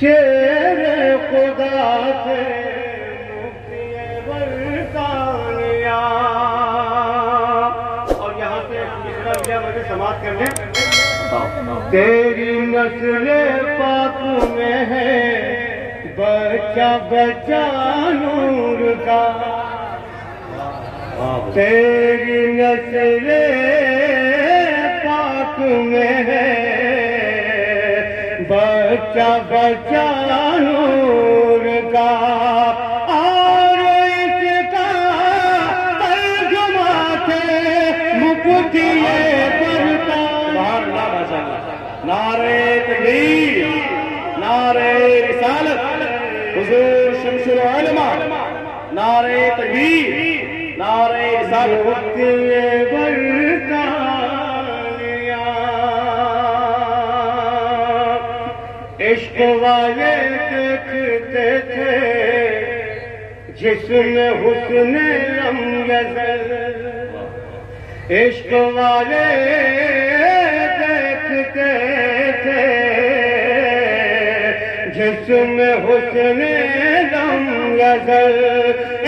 شیر خدا سے اور یہاں سے کرنے تیری نسل پاک میں ہے، بچہ بچہ نور کا۔ تیری نسل پاک میں ہے کا ترجمہ تھے مفتی برتا نعرے تکبیر نعرے رسالت حضور شمس العلماء نعرے تکبیر نعرے رسالت مفتی برتا عشق والے دیکھتے تھے Eşko vale dökte te husne lam gezer Eşko vale dökte te husne lam gezer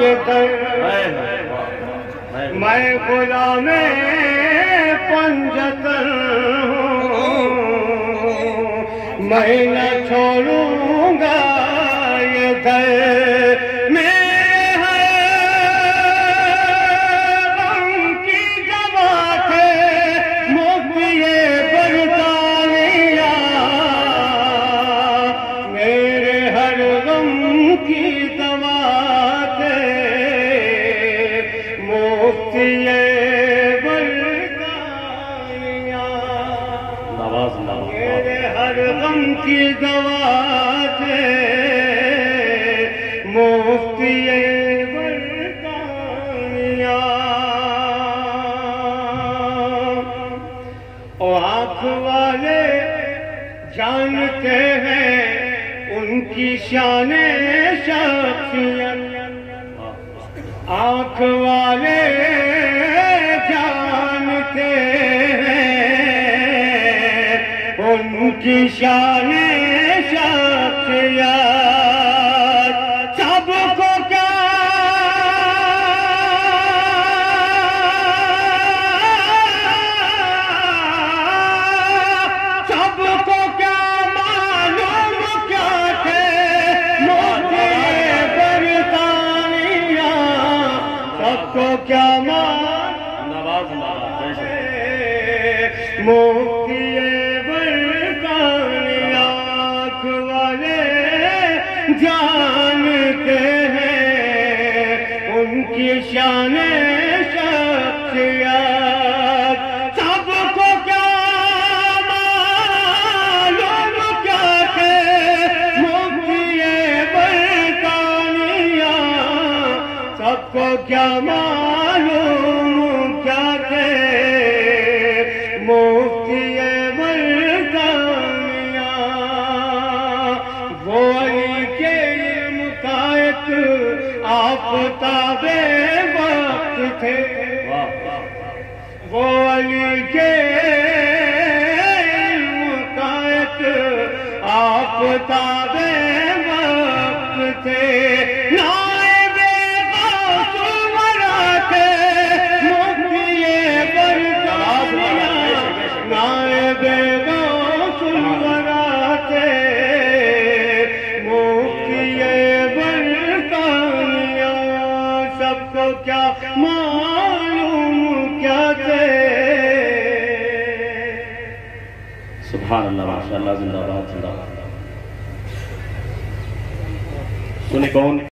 گا یہ در میں غلام پنجتن ہوں میں نہ چھوڑوں ہر غم کی دوا مفتی اور آنکھ والے جانتے ہیں ان کی شان شخصیت آنکھ والے جانتے ہیں ان کی شان شخصیت مفتی برطانیہ آنکھ والے جانتے ہیں ان کی شان شخصیت سب کو کیا معلوم کیا آفتاب وقت تھے وہ علی کے علم کا ایک آفتاب معلوم کیا تھے؟ سبحان اللہ ماشاء اللہ زندہ باد زندہ باد۔ سنی کون؟